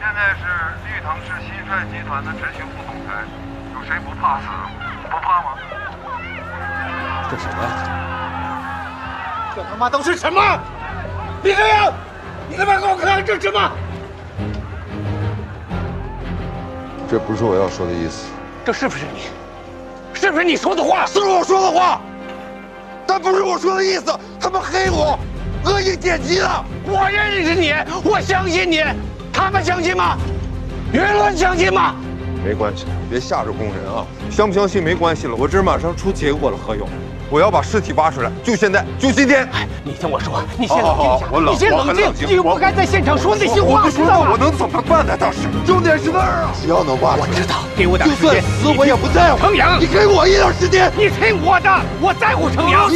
现在是绿藤市新帅集团的执行副总裁，有谁不怕死？不怕吗？这什么呀？这他妈都是什么？李飞阳，你他妈给我看看这什么？这不是我要说的意思。这是不是你？是不是你说的话？是我说的话，但不是我说的意思。他们黑我，恶意剪辑的。我认识你，我相信你，他们相信吗？舆论相信吗？没关系，别吓着工人啊！相不相信没关系了，我这马上出结果了，何勇。我要把尸体挖出来，就现在，就今天。你听我说，你先冷静一下，我冷，你先冷静，你不该在现场说那些话，我知道吗？我能怎么办呢？当时重点是那儿啊！只要能挖出来，我知道，给我点时间，就算死我也不在乎。程阳，你给我一点时间。你听我的，我在乎程阳。